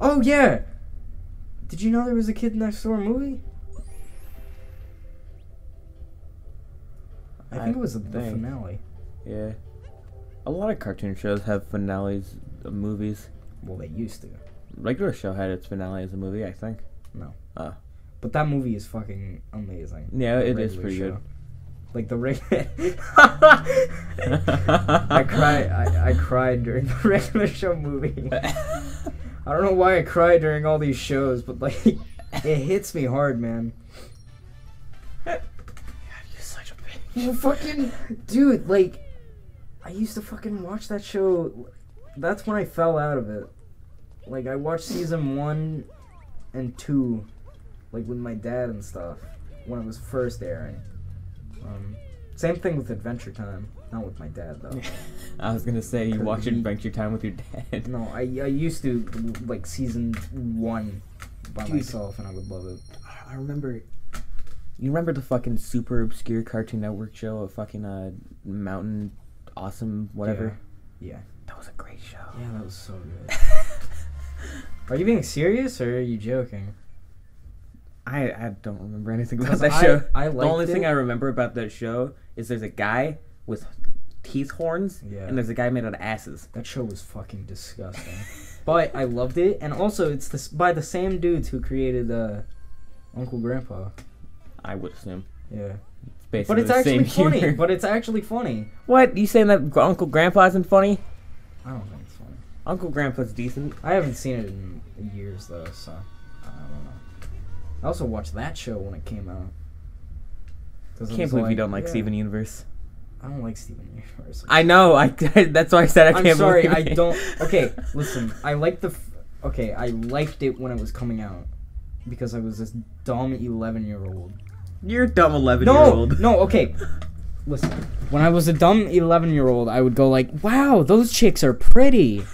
Oh yeah. Did you know there was a Kid Next Door movie? I think it was the, the think. finale. Yeah. A lot of cartoon shows have finales of movies. Well, they used to. Regular show had its finale as a movie, I think. No. Ah. But that movie is fucking amazing. Yeah, it is pretty show. good. Like the regular. I cried. I, I cried during the regular show movie. I don't know why I cry during all these shows, but like, it hits me hard, man. You're such a bitch. Well, fucking dude, like, I used to fucking watch that show. That's when I fell out of it. Like, I watched season one and two, like with my dad and stuff when it was first airing. Um, same thing with Adventure Time, not with my dad though. I was gonna say you watch he- Adventure Time with your dad. no, I I used to like season one by Dude. myself, and I would love it. I remember. You remember the fucking super obscure Cartoon Network show of fucking uh Mountain Awesome whatever? Yeah. That was a great show. Yeah, that was so good. Are you being serious or are you joking? I I don't remember anything about that I- show. I the only liked thing. I remember about that show is there's a guy with teeth horns, Yeah. and there's a guy made out of asses. That show was fucking disgusting. but I loved it, and also it's this by the same dudes who created uh, Uncle Grandpa. I would assume. Yeah. It's basically But it's actually funny. humor. But it's actually funny. what you saying that Uncle Grandpa isn't funny? I don't think it's funny. Uncle Grandpa's decent. I haven't seen it in years though, so I don't know. I also watched that show when it came out. I Can't believe you don't like yeah, Steven Universe. I don't like Steven Universe. I know. I that's why I said I I'm can't. sorry, believe I it. don't. Okay, listen. I like the. F- okay, I liked it when it was coming out because I was this dumb 11 year old. You're dumb eleven year old. no. Okay, listen. When I was a dumb 11 year old, I would go like, "Wow, those chicks are pretty.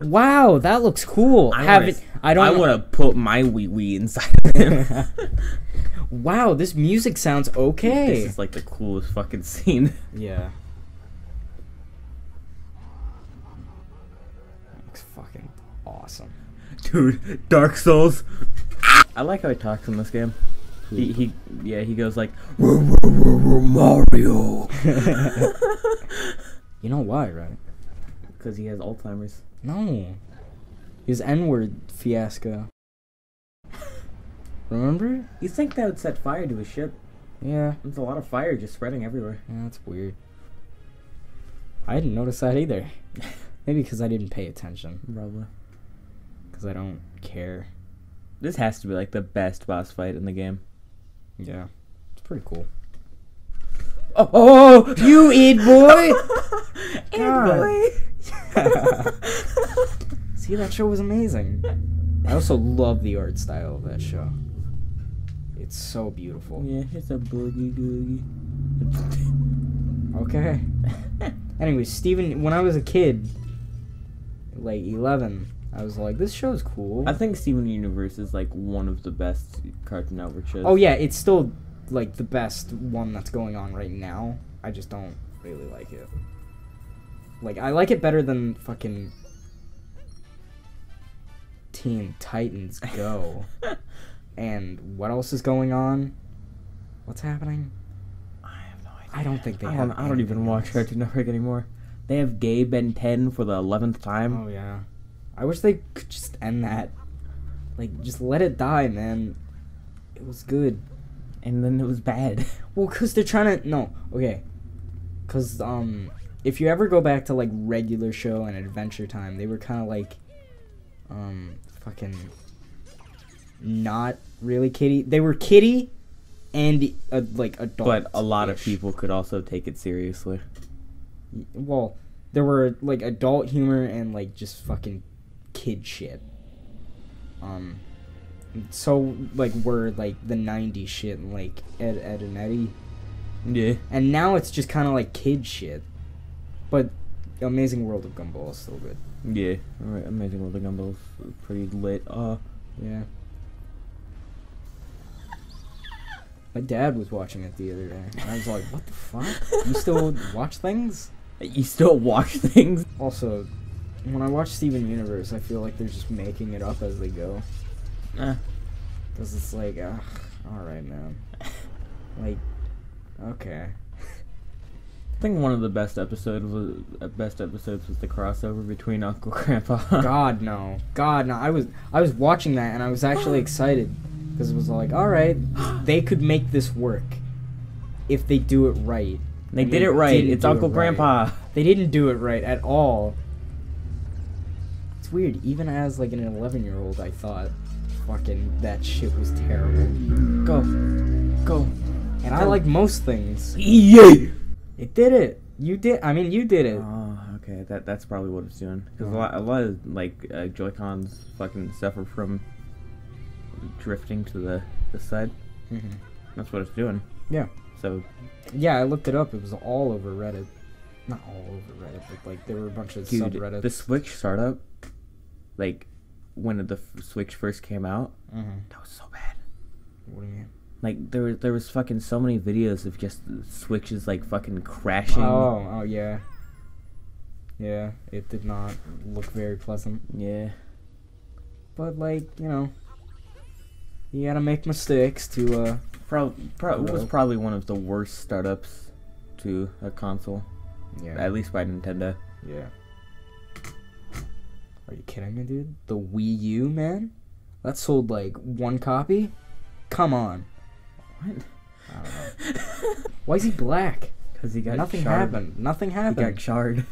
Wow, that looks cool." I Have wanna it. s- I don't. I want to put my wee wee inside of him. Wow, this music sounds okay. This is like the coolest fucking scene. Yeah. Looks fucking awesome. Dude, Dark Souls. I like how he talks in this game. He, he yeah, he goes like Mario You know why, right? because he has Alzheimer's. No. His N word fiasco. Remember? You think that would set fire to his ship? Yeah. There's a lot of fire just spreading everywhere. Yeah, that's weird. I didn't notice that either. Maybe because I didn't pay attention. Probably. Because I don't care. This has to be like the best boss fight in the game. Yeah. It's pretty cool. Oh, Oh, oh, oh, oh! you eat boy! boy. See, that show was amazing. I also love the art style of that show. It's so beautiful. Yeah, it's a boogie googie. Okay. Anyway, Steven, when I was a kid, like 11, I was like, this show's cool. I think Steven Universe is like one of the best Cartoon Network shows. Oh, yeah, it's still, like, the best one that's going on right now. I just don't really like it. Like, I like it better than fucking Teen Titans Go. and what else is going on? What's happening? I have no idea. I don't think they I have don't, I don't even anything watch else. Cartoon Network anymore. They have Gay Ben 10 for the 11th time. Oh yeah. I wish they could just end that. Like just let it die, man. It was good. And then it was bad. Well, cuz they're trying to no, okay. Cuz um if you ever go back to like regular show and Adventure Time, they were kind of like um fucking not really kitty. They were kitty and uh, like adult. but a lot of people could also take it seriously. well, there were like adult humor and like just fucking kid shit. Um, so like we're like the '90s shit and like Ed, Edd and Eddy, Yeah. and now it's just kind of like kid shit. But Amazing World of Gumball is still good. Yeah. Alright, Amazing World of Gumball's pretty lit. Uh, Yeah. My dad was watching it the other day. I was like, "What the fuck? You still watch things?" you still watch things? Also, when I watch Steven Universe, I feel like they're just making it up as they go. Eh. Cause it's like, ugh, all right, man. Like, okay. I think one of the best episodes was uh, best episodes was the crossover between Uncle Grandpa. God no, God no. I was I was watching that and I was actually excited because it was like, all right, they could make this work if they do it right. They And did it right. It's do it Uncle right. Grandpa. They didn't do it right at all. It's weird. Even as like an 11 year old, I thought, fucking that shit was terrible. Go, go. And I like most things. Yeah. It did it. You did. I mean, you did it. Oh, okay. That that's probably what it's doing. Because Oh. a lot, a lot of like uh, Joy Cons fucking suffer from drifting to the the side. Mhm. That's what it's doing. Yeah. So Yeah, I looked it up. It was all over Reddit. Not all over Reddit, but like there were a bunch of dude, subreddits. the Switch startup, like when the f- Switch first came out, Mhm. that was so bad. What do you mean? Like there was there was fucking so many videos of just switches like fucking crashing. Oh, oh yeah. Yeah, it did not look very pleasant. Yeah. But like, you know, you gotta make mistakes to uh Pro, pro it was probably one of the worst startups to a console, yeah. at least by Nintendo. Yeah. Are you kidding me, dude? The Wii U, man? That sold like one copy? Come on. What? I don't know. Why is he black? Because he got Nothing shard. happened. Nothing happened. He got shard.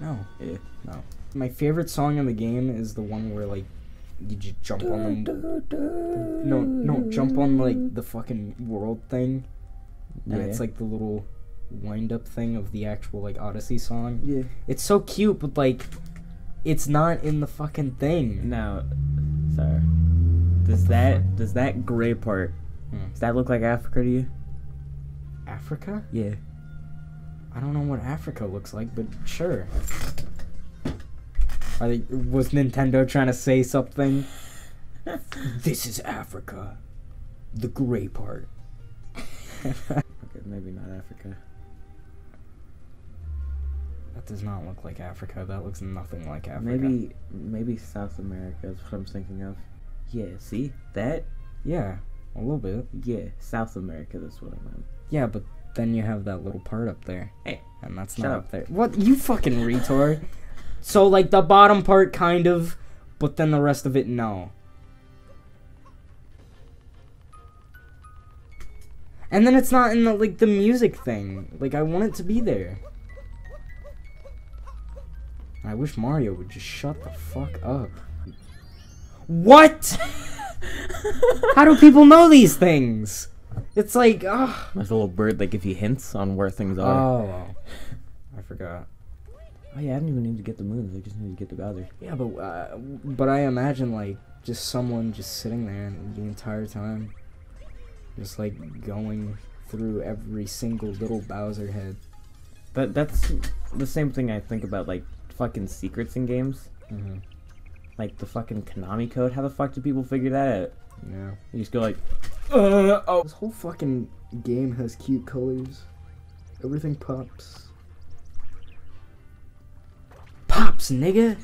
no. Yeah. No. My favorite song in the game is the one where like you just jump on the No, no, jump on like the fucking world thing. And it's like the little wind up thing of the actual like Odyssey song. Yeah. It's so cute, but like it's not in the fucking thing. Now, sorry. Does that does that gray part Hmm. does that look like Africa to you? Africa? Yeah. I don't know what Africa looks like, but sure. They, was Nintendo trying to say something? this is Africa. The gray part. Okay, maybe not Africa. That does not look like Africa. That looks nothing like Africa. Maybe maybe South America is what I'm thinking of. Yeah, see? That? Yeah, a little bit. Yeah, South America, that's what I meant. Yeah, but then you have that little part up there. Hey, And that's not up. up there. What? You fucking retard. So, like, the bottom part, kind of, but then the rest of it, no. And then it's not in the, like, the music thing. Like, I want it to be there. I wish Mario would just shut the fuck up. What? How do people know these things? It's like, ugh. There's a little bird that gives you hints on where things are. Oh. I forgot. Oh yeah, I didn't even need to get the moons, I just need to get the Bowser. Yeah, but uh, but I imagine like just someone just sitting there the entire time, just like going through every single little Bowser head. That that's the same thing I think about like fucking secrets in games. Mm-hmm. Like the fucking Konami code. How the fuck do people figure that out? Yeah. You just go like, uh, oh. This whole fucking game has cute colors. Everything pops. Pops, nigga.